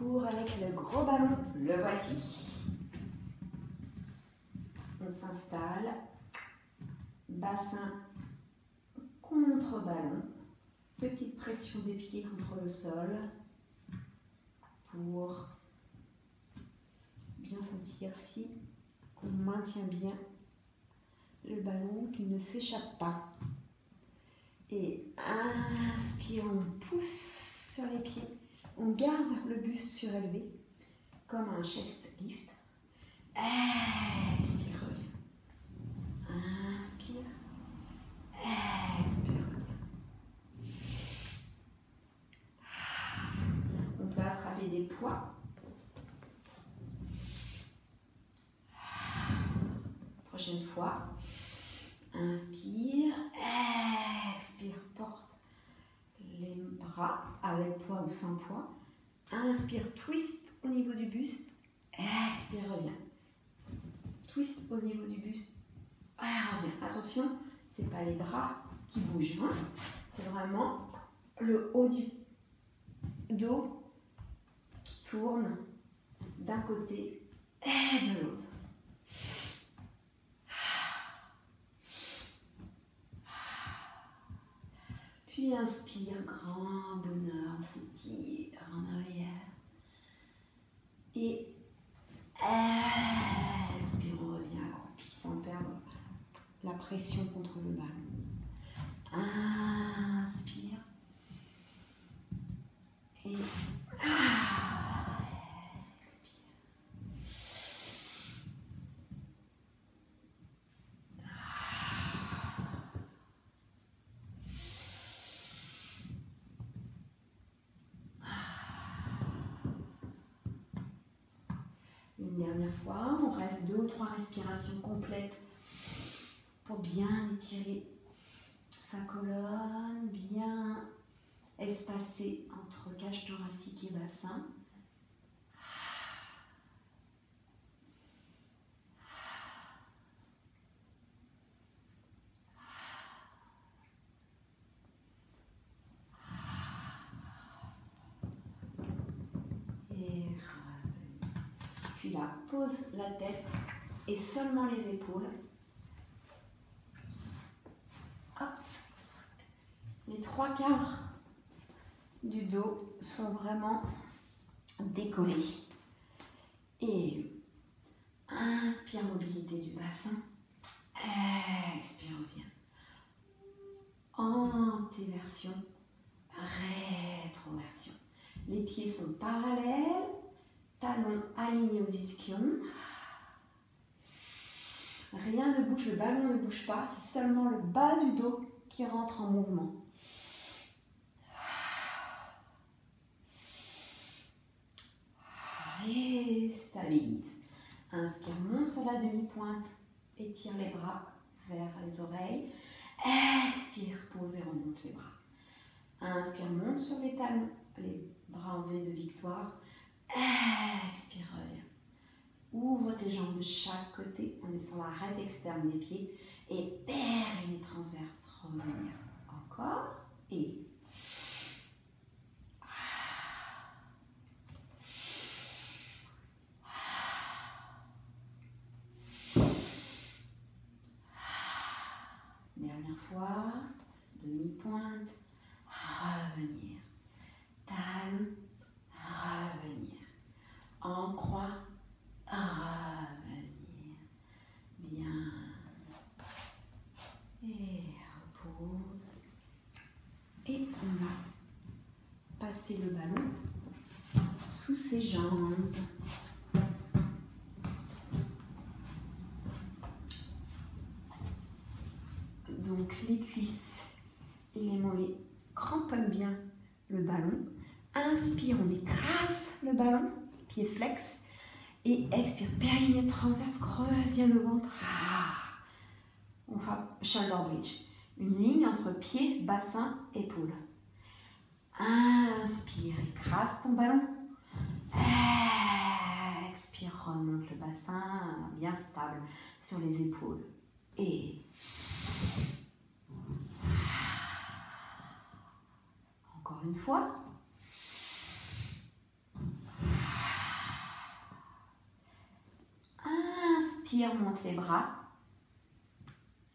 avec le gros ballon. Le voici. On s'installe. Bassin contre ballon. Petite pression des pieds contre le sol pour bien sentir si on maintient bien le ballon, qu'il ne s'échappe pas. Et inspire, on pousse sur les pieds. On garde le buste surélevé comme un chest lift. Expire, reviens. Inspire. Expire, reviens. On peut attraper des poids. Prochaine fois. Inspire, expire, porte les avec poids ou sans poids. Inspire, twist au niveau du buste. Expire, reviens. Twist au niveau du buste. Ah, reviens. Attention, ce n'est pas les bras qui bougent. Hein. C'est vraiment le haut du dos qui tourne d'un côté et de l'autre. Puis inspire, grand bonheur, on s'étire en arrière. Et expire, on revient accroupi sans perdre la pression contre le ballon. Inspire. Et dernière fois. On reste deux ou trois respirations complètes pour bien étirer sa colonne, bien espacer entre cage thoracique et bassin. pose la tête et seulement les épaules. Les trois quarts du dos sont vraiment décollés. Et inspire mobilité du bassin. Expire, reviens. Antéversion, rétroversion. Les pieds sont parallèles talons alignés aux ischions. Rien ne bouge, le ballon ne bouge pas, c'est seulement le bas du dos qui rentre en mouvement. Et stabilise. Inspire, monte sur la demi-pointe, étire les bras vers les oreilles. Expire, pose et remonte les bras. Inspire, monte sur les talons, les bras en V de victoire. Expire, reviens. Ouvre tes jambes de chaque côté. On est sur l'arête externe des pieds. Et périnée transverse. Revenir. Encore. Et. Dernière fois. Demi-pointe. Revenir. Talon. Revenir en croix, revenir. Bien. Et repose. Et on va le ballon sous ses jambes. Donc les cuisses et les mollets cramponnent bien le ballon. Inspire, on écrase le ballon pied flex. Et expire, périnée transverse, creuse bien le ventre. Ah. On fait shoulder bridge. Une ligne entre pied, bassin, épaule. Inspire, écrase ton ballon. Expire, remonte le bassin bien stable sur les épaules. Et encore une fois. Inspire, monte les bras.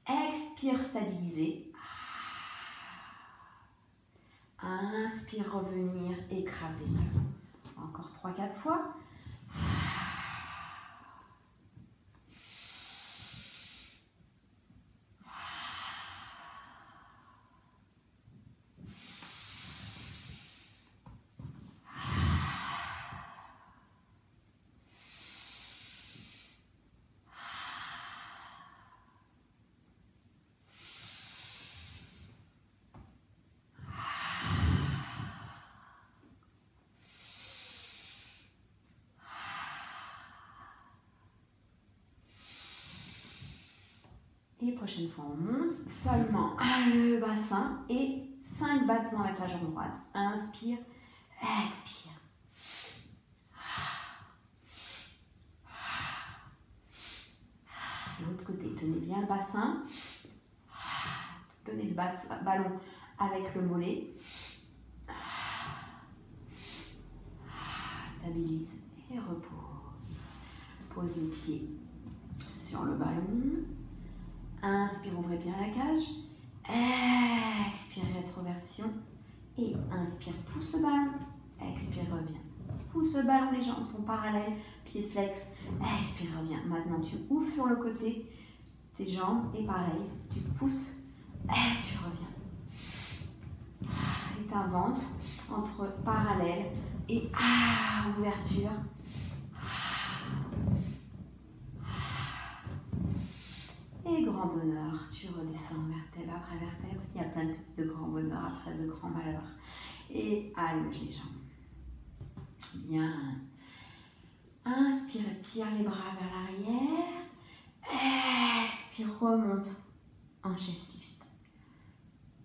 Expire, stabiliser. Inspire, revenir, écraser. Encore 3-4 fois. Prochaine fois, on monte seulement le bassin et 5 battements avec la jambe droite. Inspire, expire. L'autre côté, tenez bien le bassin. Tenez le ballon avec le mollet. Stabilise et repose. Pose les pieds sur le ballon. Inspire, ouvrez bien la cage. Expire, rétroversion. Et inspire, pousse le ballon. Expire, reviens. Pousse le ballon, les jambes sont parallèles, pieds flex. Expire, reviens. Maintenant, tu ouvres sur le côté tes jambes et pareil, tu pousses et tu reviens. Et t'inventes entre parallèle et ouverture. Et grand bonheur, tu redescends vertèbre après vertèbre. Il y a plein de grands bonheurs après de grands malheurs. Et allonge les jambes. Bien. Inspire, tire les bras vers l'arrière. Expire, remonte en chest lift.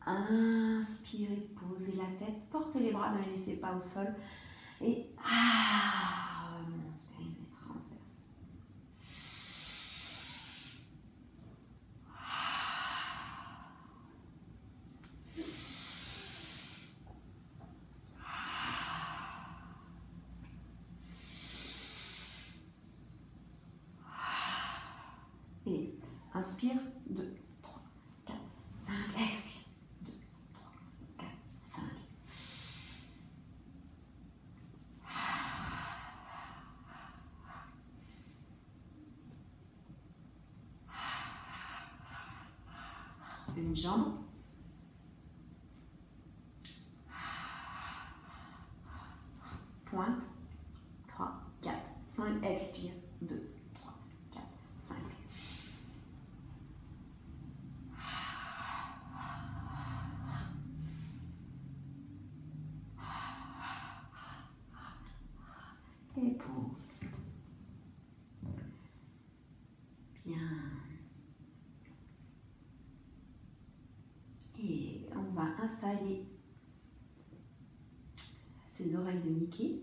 Inspirez, posez la tête, portez les bras, ne les laissez pas au sol. Et ah, remonte. Inspire, 2, 3, 4, 5, expire. 2, 3, 4, 5. Une jambe. Pointe. 3, 4, 5, expire. 2, ses oreilles de Mickey.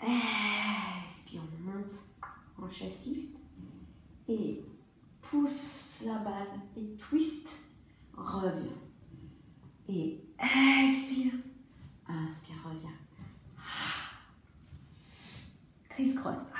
Expire, on monte en chassif et pousse la balle et twist, reviens. Et expire, inspire, reviens. Criss cross.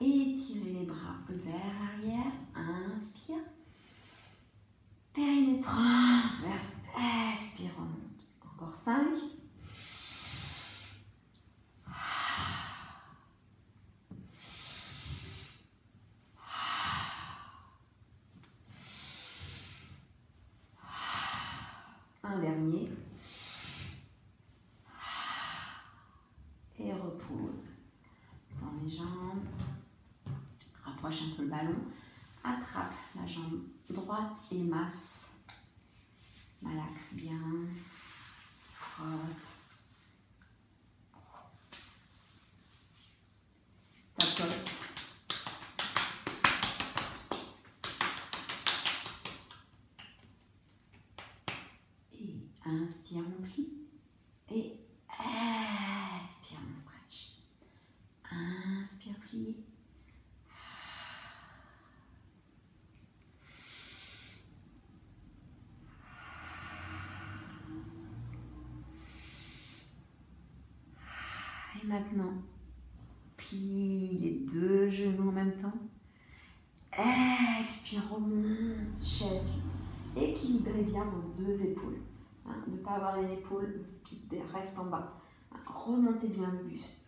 Étirer les bras vers l'arrière. Inspire. Périnée transverse. Expire, remonte. Encore 5. Et repose dans les jambes un peu le ballon. Attrape la jambe droite et masse. Malaxe bien. Frotte. Tapote. Inspire, on plie. Et expire, on stretch. Inspire, plier. Et maintenant, plie les deux genoux en même temps. Expire, remonte, chaise. Équilibrez bien vos deux épaules. Hein, ne pas avoir une épaule qui reste en bas. Hein, remontez bien le buste.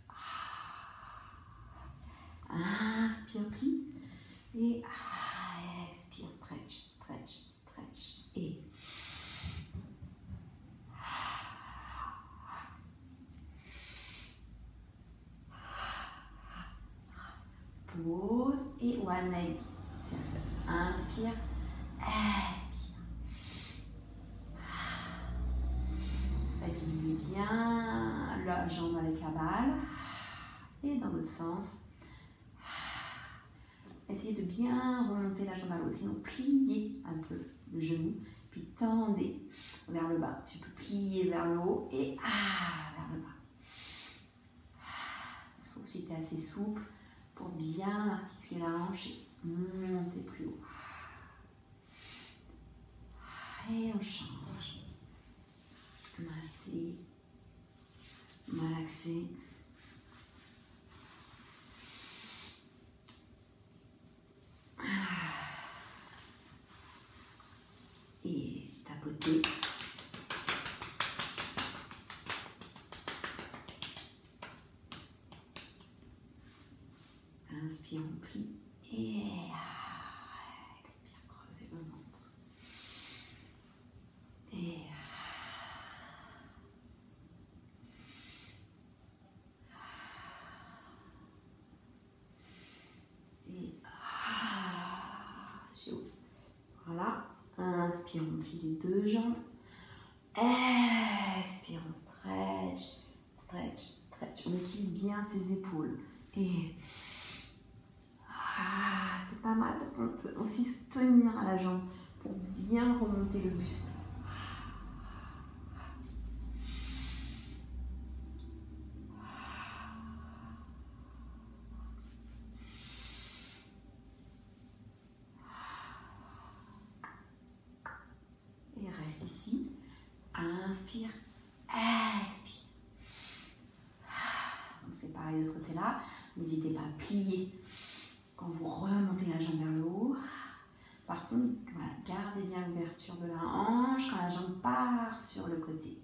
Inspire, plie. Et expire, stretch, stretch, stretch. Et pause et one leg Inspire, expire. Stabilisez bien la jambe avec la balle. Et dans l'autre sens. Essayez de la jambe à l'eau, sinon pliez un peu le genou, puis tendez vers le bas. Tu peux plier vers le haut et ah, vers le bas. Sauf si tu es assez souple pour bien articuler la hanche et monter plus haut. Et on change. Masser, malaxer. Et tapoter. Inspire, on plie. Et expire, creusez le ventre. Et et j'ai Voilà. On plie les deux jambes. Expire, on stretch, stretch, stretch. On équilibre bien ses épaules. Et ah, c'est pas mal parce qu'on peut aussi se tenir à la jambe pour bien remonter le buste. Et reste ici. Inspire, expire. Donc c'est pareil de ce côté-là. N'hésitez pas à plier quand vous remontez la jambe vers le haut. Par contre, voilà, gardez bien l'ouverture de la hanche quand la jambe part sur le côté.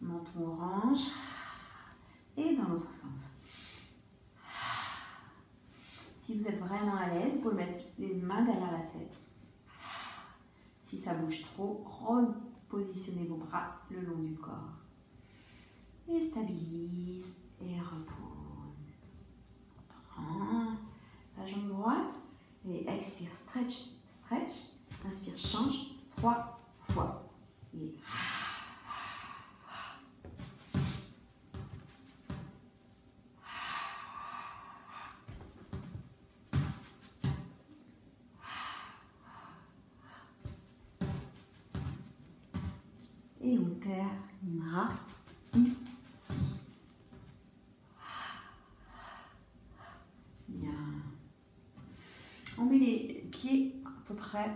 Menton orange. Et dans l'autre sens. Si vous êtes vraiment à l'aise, vous pouvez mettre les mains derrière la tête. Si ça bouge trop, repositionnez vos bras le long du corps. Et stabilise et repose. Prends la jambe droite et expire, stretch, stretch. Inspire, change trois fois. Et on terminera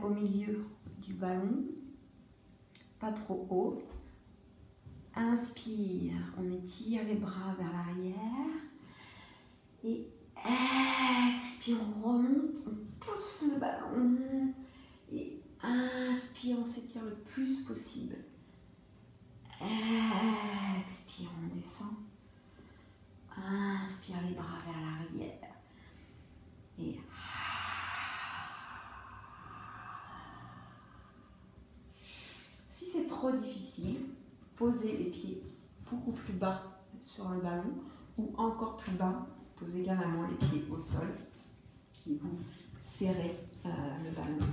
au milieu du ballon, pas trop haut. Inspire, on étire les bras vers l'arrière. Et expire, on remonte, on pousse le ballon. Et inspire, on s'étire le plus possible. Expire, on descend. Inspire les bras vers l'arrière. Et si c'est trop difficile, posez les pieds beaucoup plus bas sur le ballon ou encore plus bas, posez carrément les pieds au sol et vous serrez euh, le ballon.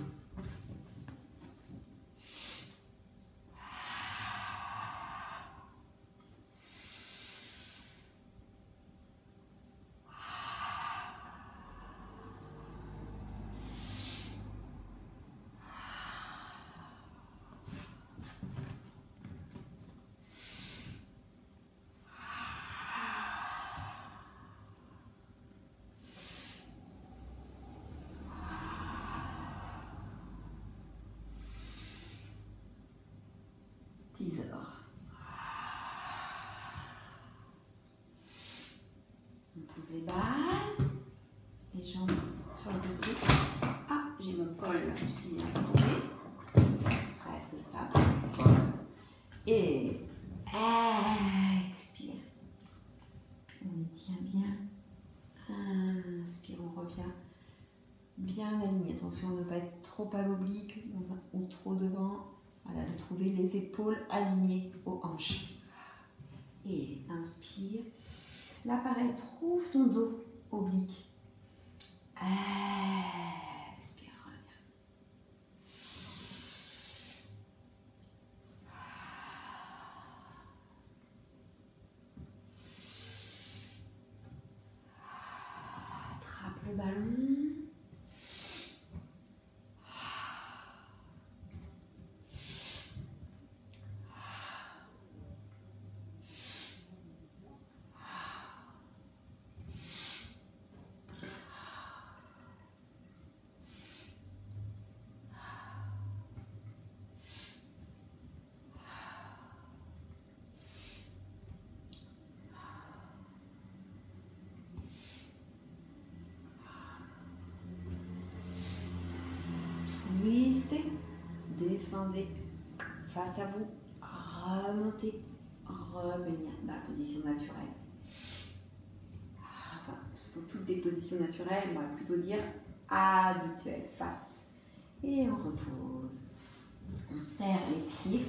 les balles. Les jambes sur le côté. Ah, j'ai mon col. Reste stable. Et expire. On étire bien. Inspire, on revient bien aligné. Attention à ne pas être trop à l'oblique ou trop devant. Voilà, de trouver les épaules alignées aux hanches. Et inspire. Là, pareil, trouve ton dos oblique. Expire, reviens. Attrape le ballon. Descendez face à vous, remontez, revenir dans la position naturelle. Ce sont toutes des positions naturelles, on va plutôt dire habituelles, face. Et on repose. On serre les pieds.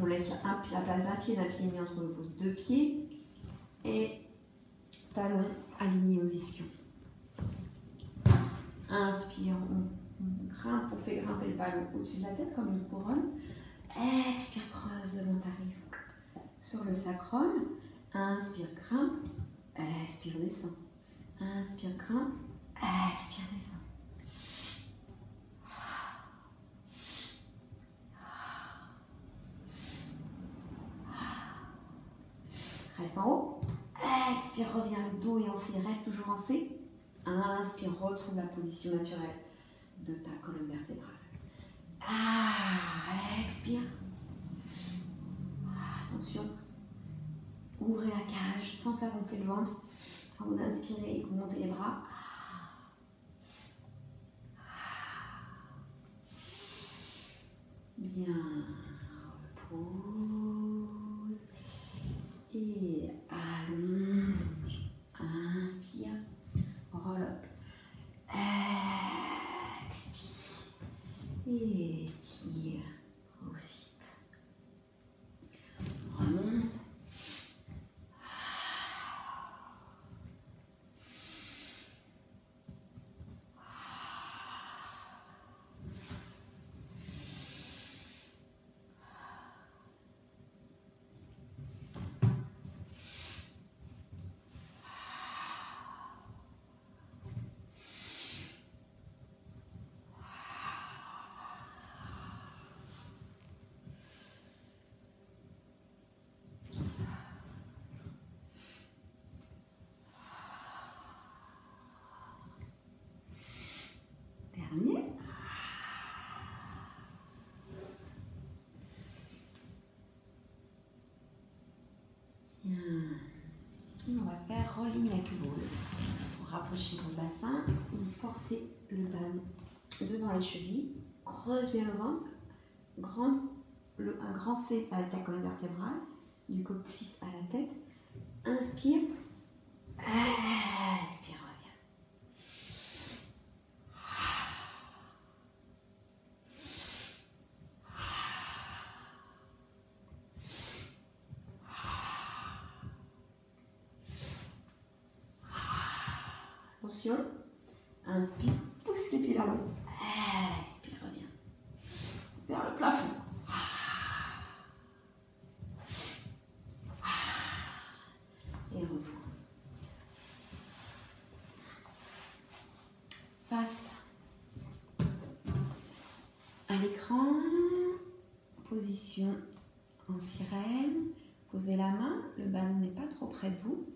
On laisse la place d'un pied, d'un pied mis entre vos deux pieds. Et talons alignés aux ischions. Inspire, on grimpe, on fait grimper le ballon au-dessus de la tête comme une couronne. Expire, creuse devant ta sur le sacrum. Inspire, grimpe. Expire, descend. Inspire, grimpe. Expire, descend. Reste en haut. Expire, reviens le dos et en C. Reste toujours en C. Inspire, retrouve la position naturelle de ta colonne vertébrale. Ah, expire. Attention. Ouvrez la cage sans faire gonfler le ventre. Quand vous inspirez et que vous montez les bras. Bien. Repose. Et allonge. Inspire. Reloque. Expire. Et tire. Profite. Remonte. Dernier. Bien. Et on va faire rolling like a ball. Pour rapprocher votre bassin, vous portez le ballon devant les chevilles, creuse bien le ventre, un grand C avec ta colonne vertébrale, du coccyx à la tête. Inspire. Expire, reviens. Attention. Inspire, pousse les pieds vers le haut. Expire, reviens. Vers le plafond. Et repose. Face à l'écran. Position en sirène. Posez la main. Le ballon n'est pas trop près de vous.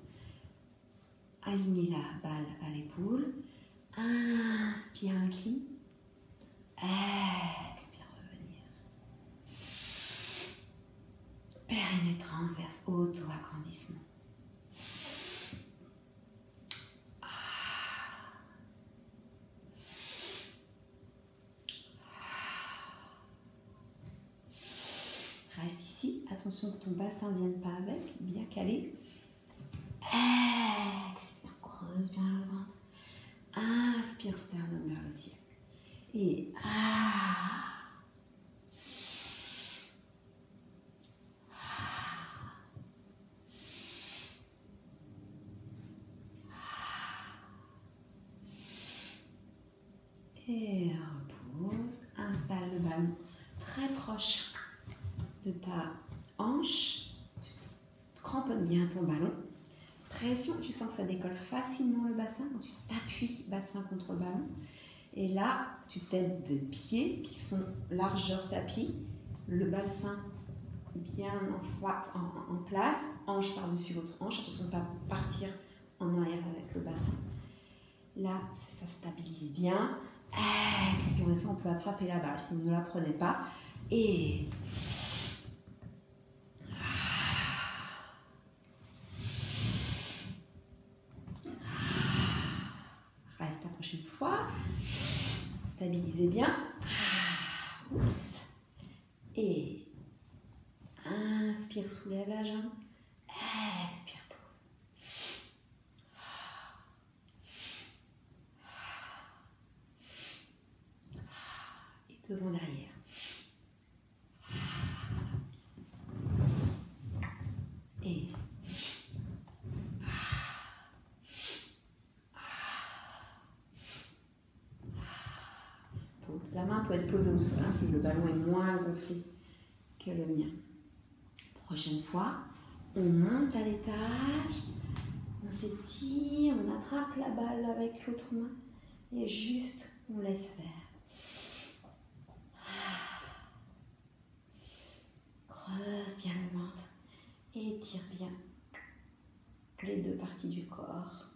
Alignez la balle à l'épaule. Inspire, incline. Expire, revenir. Périnée transverse, auto-agrandissement. Que ton bassin ne vienne pas avec, bien calé. Expire, creuse bien le ventre. Inspire, sternum vers le ciel. Et ah. Et repose. Installe le ballon très proche de ta hanche. Tu cramponnes bien ton ballon. Pression, tu que ça décolle facilement le bassin. Donc tu t'appuies bassin contre ballon. Et là, tu t'aides des pieds qui sont largeur tapis. Le bassin bien en, place, hanche par-dessus votre hanche. Attention de ne pas partir en arrière avec le bassin. Là, ça stabilise bien. Expirez ça, on peut attraper la balle si vous ne la prenez pas. Et reste la prochaine fois. Stabilisez bien. Oups. Et inspire, soulève la jambe. Expire. devant derrière. Et La main peut être posée au sol si le ballon est moins gonflé que le mien. Prochaine fois, on monte à l'étage, on s'étire, on attrape la balle avec l'autre main et juste on laisse faire. Creuse bien le ventre. Étire bien les deux parties du corps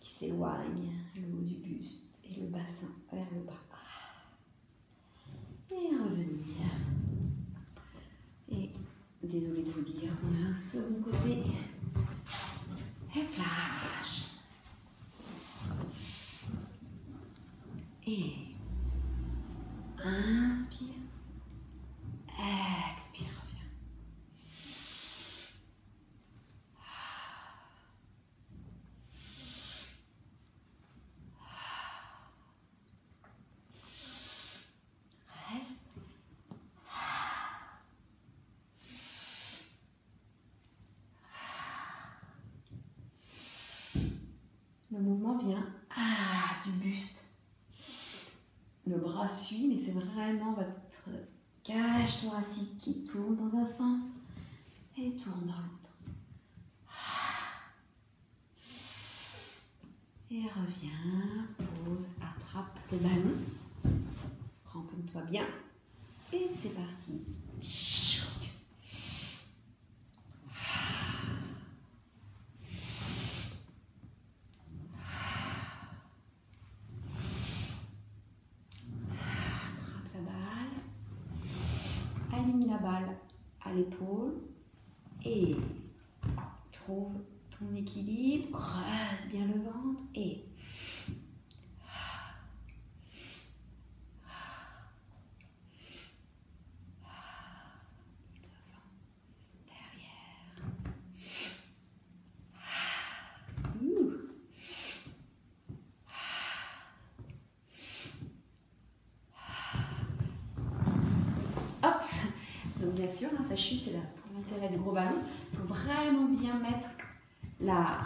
qui s'éloignent, le haut du buste et le bassin vers le bas. Et revenir. Et désolé de vous dire, on a un second côté. Et flash. Et inspire. Le mouvement vient ah, du buste. Le bras suit, mais c'est vraiment votre cage thoracique qui tourne dans un sens et tourne dans l'autre. Et reviens, pose, attrape le ballon. Cramponne-toi bien. Et c'est parti. l'épaule et trouve ton équilibre, creuse bien le ventre et bien sûr, hein, ça chute, c'est l'intérêt du gros ballon. Il faut vraiment bien mettre la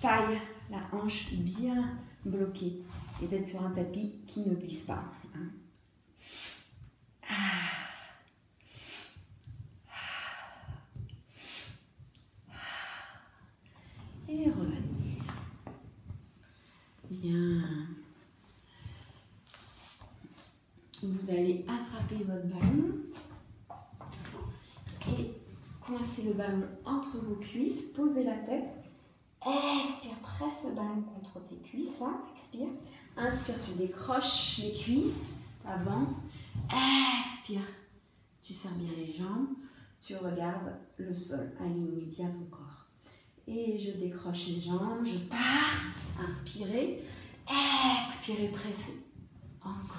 taille, la hanche bien bloquée et d'être sur un tapis qui ne glisse pas. Hein. Ah. Et revenir. Bien. Vous allez attraper votre ballon coincez le ballon entre vos cuisses, posez la tête. Expire, presse le ballon contre tes cuisses, là, expire. Inspire, tu décroches les cuisses, avance. Expire, tu serres bien les jambes, tu regardes le sol, aligne bien ton corps. Et je décroche les jambes, je pars, inspirez, expirez, pressez. Encore.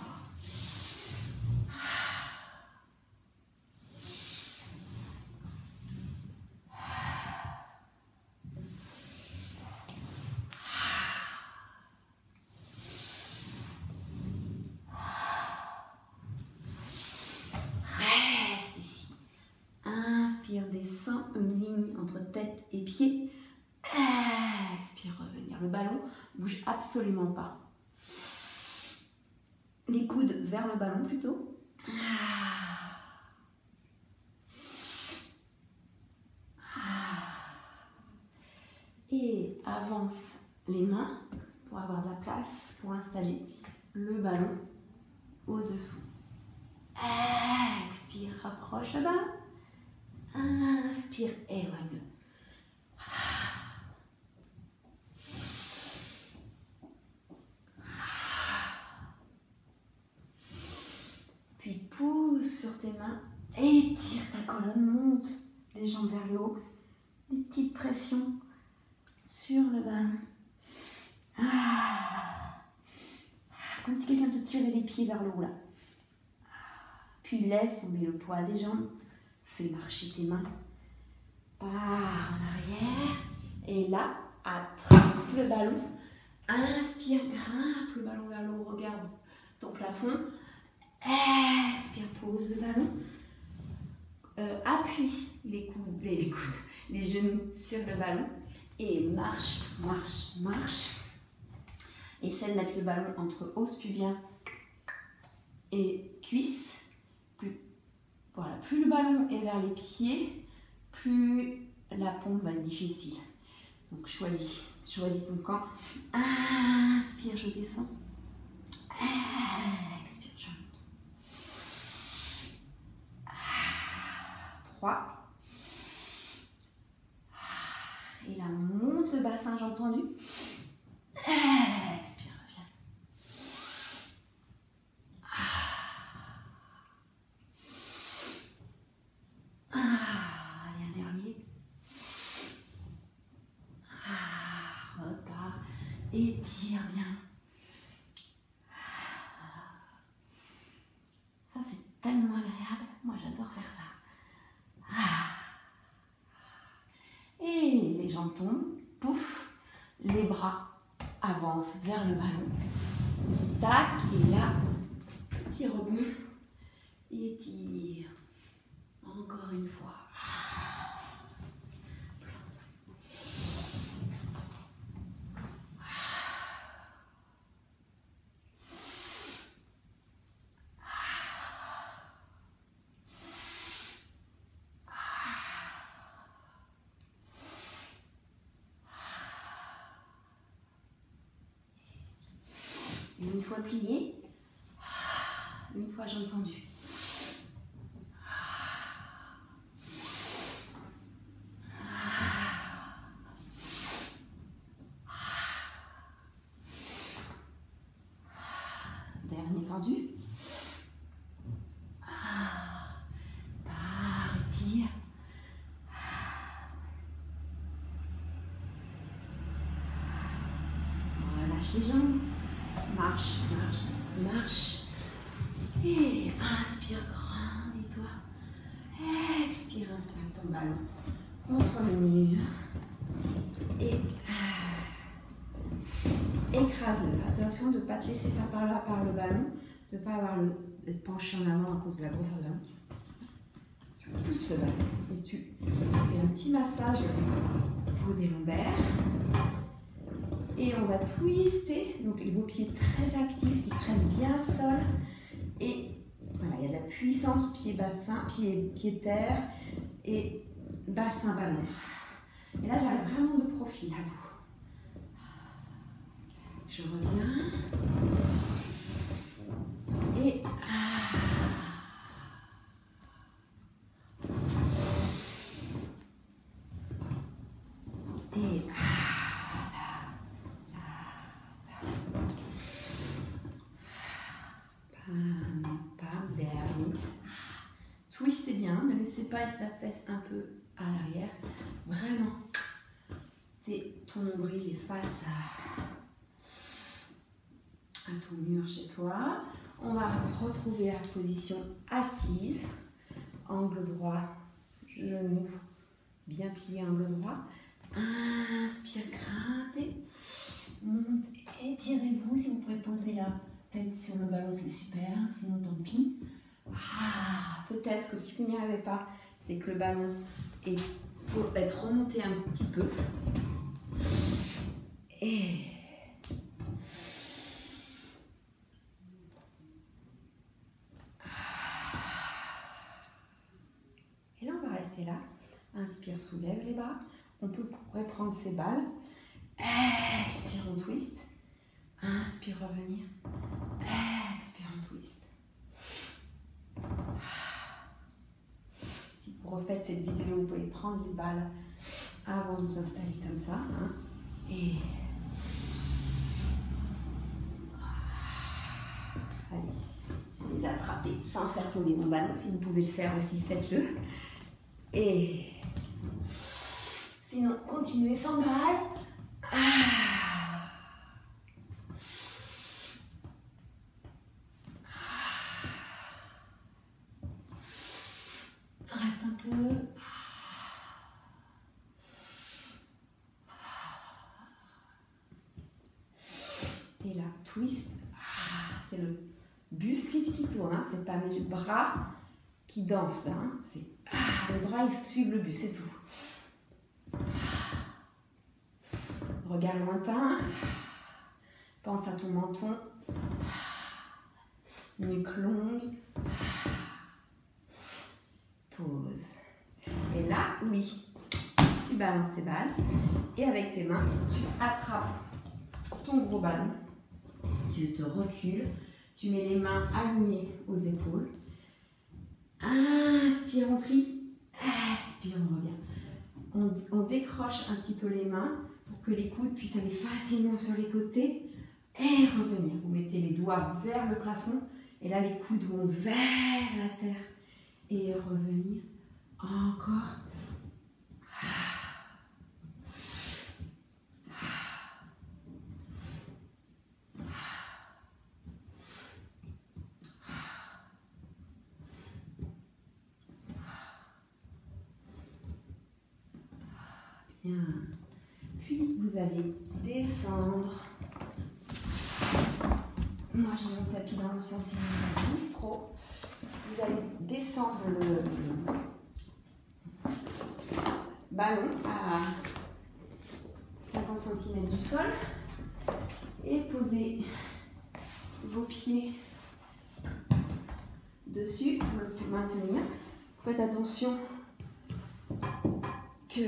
Les pieds. Expire, revenir. Le ballon bouge absolument pas. Les coudes vers le ballon plutôt. Et avance les mains pour avoir de la place pour installer le ballon au-dessous. Expire, rapproche le ballon. Inspire, éloigne-le. Puis pousse sur tes mains, étire ta colonne, monte les jambes vers le haut, des petites pressions sur le ballon. Ah. Comme si quelqu'un te tirait les pieds vers le haut là. Puis laisse tomber le poids des jambes. Fais marcher tes mains. Pars en arrière. Et là, attrape le ballon. Inspire, grimpe le ballon vers le haut. Regarde ton plafond. Expire, pose le ballon. Euh, appuie les coudes, les, les coudes, les genoux sur le ballon. Et marche, marche, marche. Essaie de mettre le ballon entre os pubien et cuisse. Plus, voilà, plus le ballon est vers les pieds, plus la pompe va être difficile. Donc choisis, choisis ton camp. Inspire, je descends. Expire, je monte. 3. Et là, monte le bassin, j'ai entendu. Expire, reviens. Ah, et un dernier. Ah, repars. Étire bien. Ça, c'est tellement agréable. Moi, j'adore faire ça. Ah. Pouf. Les bras avance vers le ballon. Tac, et là, petit rebond. Étire. Encore une fois. Une fois plié, une fois j'ai entendu. Dernier tendu. Par, tire. Relâche les jambes. Marche, marche, marche. Et inspire, grandis-toi. Expire, installe ton ballon contre le mur. Et écrase-le. Te laisser faire par là par le ballon, de ne pas avoir le d'être penché en avant à cause de la grosseur de ballon. Tu pousses le ballon et tu fais un petit massage au des lombaires. Et on va twister, donc vos pieds très actifs qui prennent bien le sol. Et voilà, il y a de la puissance pied-bassin, pied-terre et bassin-ballon. Et là, j'arrive vraiment de profil à vous. Je reviens. Et. Et. Pam, pam, dernier. Twistez bien, ne laissez pas être la fesse un peu à l'arrière. Vraiment, ton nombril est face à, à ton mur chez toi. On va retrouver la position assise, angle droit, genou bien plié, angle droit. Inspire, grimpez, montez, étirez-vous si vous pouvez poser la tête sur le ballon, c'est super, sinon tant pis. Ah, peut-être que si vous n'y arrivez pas, c'est que le ballon est faut être remonté un petit peu. Et Et là, on va rester là. Inspire, soulève les bras. On peut reprendre ses balles. Expire, on twist. Inspire, revenir. Expire, on twist. Si vous refaites cette vidéo, vous pouvez prendre les balles avant de vous installer comme ça. Hein. Allez, je vais les attraper sans faire tomber mon ballon. Si vous pouvez le faire aussi, faites-le. Et sinon, continuez sans balle. Ah. Reste un peu. Et là, twist. C'est le buste qui, tourne, hein. c'est pas mes bras qui dansent. Hein. C'est les bras ils suivent le buste, c'est tout. Regard lointain. Pense à ton menton. Nuque longue. Pause. Et là, oui, tu balances tes balles. Et avec tes mains, tu attrapes ton gros ballon. Tu te recules. Tu mets les mains alignées aux épaules. Inspire, on plie. On revient. On, décroche un petit peu les mains pour que les coudes puissent aller facilement sur les côtés et revenir. Vous mettez les doigts vers le plafond et là les coudes vont vers la terre et revenir. Encore. Puis vous allez descendre. Moi j'ai mon tapis dans le sens glisse trop. Vous allez descendre le ballon à 50 cm du sol et poser vos pieds dessus pour le maintenir. Faites attention que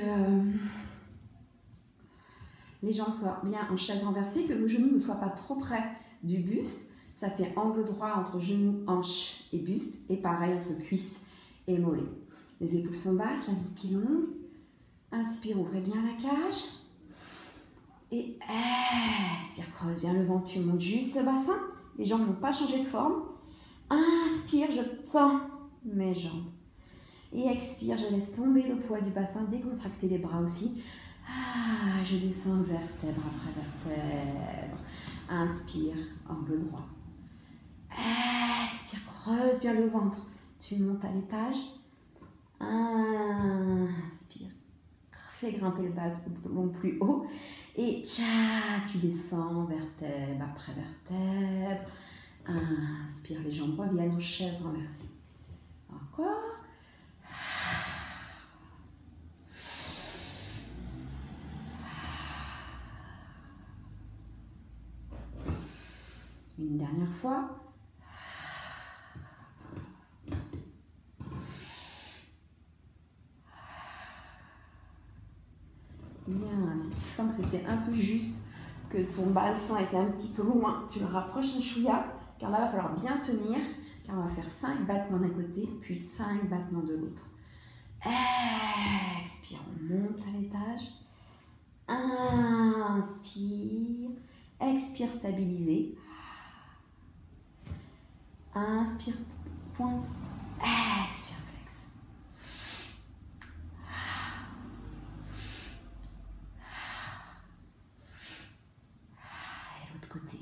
les jambes soient bien en chaise renversée, que vos genoux ne soient pas trop près du buste. Ça fait angle droit entre genoux, hanches et buste, et pareil entre cuisses et mollets. Les épaules sont basses, la nuque est longue. Inspire, ouvrez bien la cage. Et expire, creuse bien le ventre, tu juste le bassin. Les jambes n'ont pas changé de forme. Inspire, je tends mes jambes. Et expire, je laisse tomber le poids du bassin, décontracter les bras aussi. Ah, je descends vertèbre après vertèbre. Inspire, angle droit. Expire, creuse bien le ventre. Tu montes à l'étage. Inspire. Fais grimper le ballon plus haut. Et tcha, tu descends vertèbre après vertèbre. Inspire, les jambes reviennent en chaise renversée. Encore. Une dernière fois. Bien, si tu sens que c'était un peu juste, que ton bassin était un petit peu loin, tu le rapproches un chouïa, car là, va falloir bien tenir, car on va faire 5 battements d'un côté, puis 5 battements de l'autre. Expire, on monte à l'étage. Inspire. Expire, stabiliser. Inspire, pointe. Expire, flex. Et l'autre côté.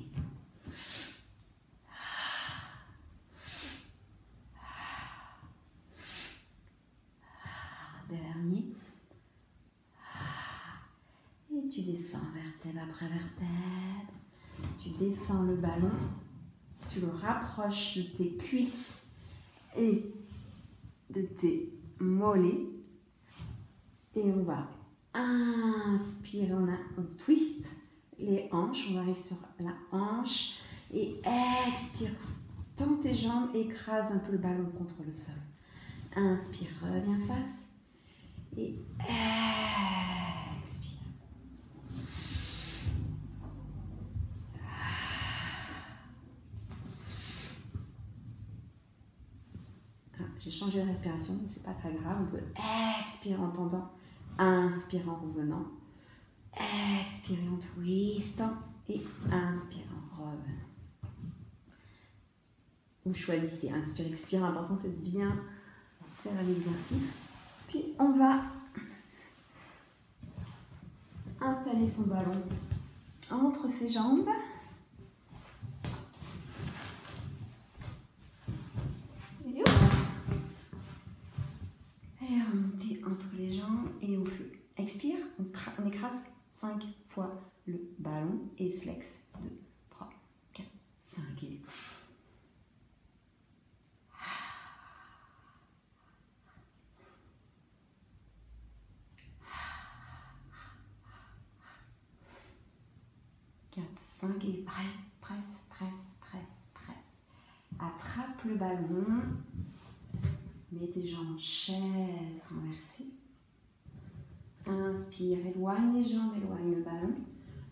Dernier. Et tu descends vertèbre après vertèbre. Tu descends le ballon tu le rapproches de tes cuisses et de tes mollets. Et on va inspirer, on, a, on twist les hanches, on arrive sur la hanche et expire. Tends tes jambes, écrase un peu le ballon contre le sol. Inspire, reviens face et expire. Ah, j'ai changé de respiration, c'est pas très grave. On peut expirer en tendant, inspirer en revenant, expirer en twistant et inspirer en revenant. Vous choisissez, inspire, expire. L'important c'est de bien faire l'exercice. Puis on va installer son ballon entre ses jambes. Et remonter entre les jambes et on fait. Expire, on, on écrase 5 fois le ballon et flex 2, 3, 4, 5 et... Cinq et presse, presse, presse, presse, presse. Attrape ballon. Mets tes jambes en chaise renversée. Inspire, éloigne les jambes, éloigne le ballon.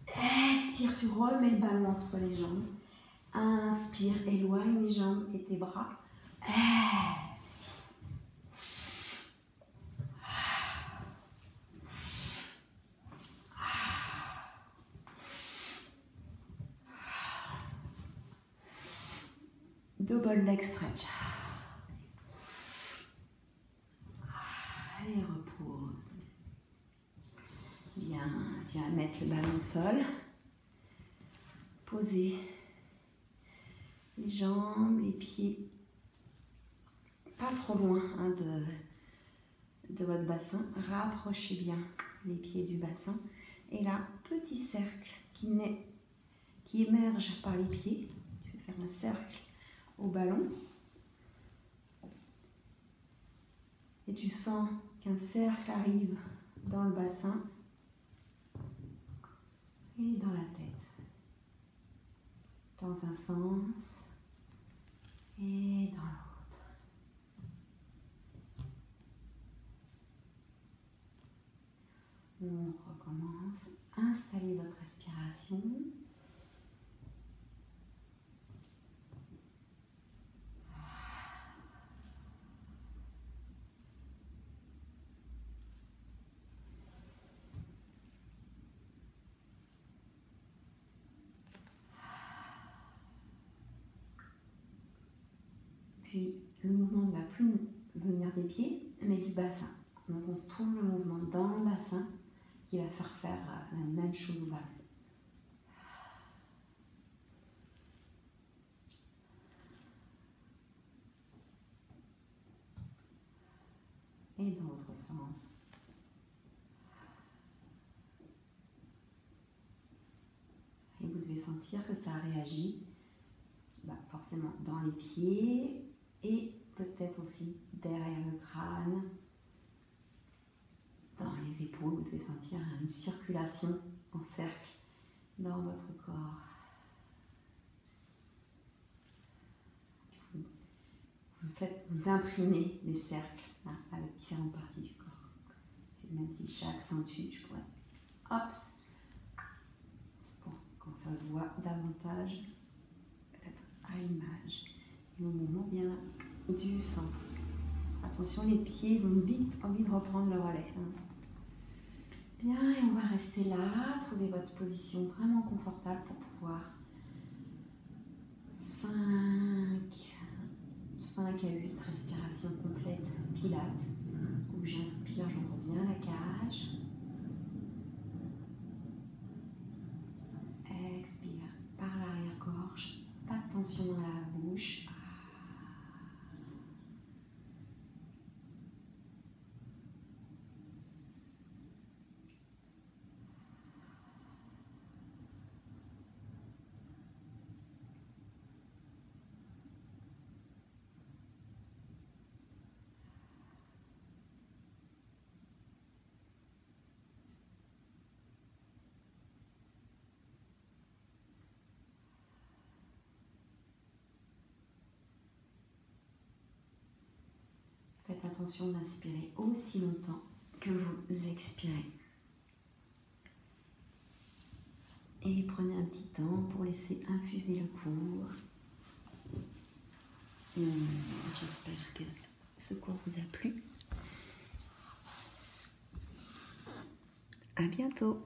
Expire, tu remets le ballon entre les jambes. Inspire, éloigne les jambes et tes bras. Double leg stretch. Allez, repose. Bien, tu vas mettre le ballon au sol. Posez les jambes, les pieds, pas trop loin hein, de, de votre bassin. Rapprochez bien les pieds du bassin. Et là, petit cercle qui, naît, qui émerge par les pieds. Tu vais faire un cercle au ballon. Et tu sens qu'un cercle arrive dans le bassin et dans la tête. Dans un sens et dans l'autre. On recommence. Installez votre respiration. Le mouvement ne va plus venir des pieds, mais du bassin. Donc on tourne le mouvement dans le bassin qui va faire faire la même chose au. Et dans l'autre sens. Et vous devez sentir que ça réagit bah, forcément dans les pieds et peut-être aussi derrière le crâne, dans les épaules. Vous devez sentir une circulation en cercle dans votre corps. Vous, faites, vous imprimez les cercles avec différentes parties du corps. Même si chaque je pourrais, hop, quand ça se voit davantage, peut-être à l'image. Le mouvement vient du centre. Attention, les pieds, ont vite envie de reprendre le relais. hein. Bien, et on va rester là. Trouvez votre position vraiment confortable pour pouvoir 5, 5 à 8 respirations complètes, pilates, attention d'inspirer aussi longtemps que vous expirez. Et prenez un petit temps pour laisser infuser le cours. J'espère que ce cours vous a plu. À bientôt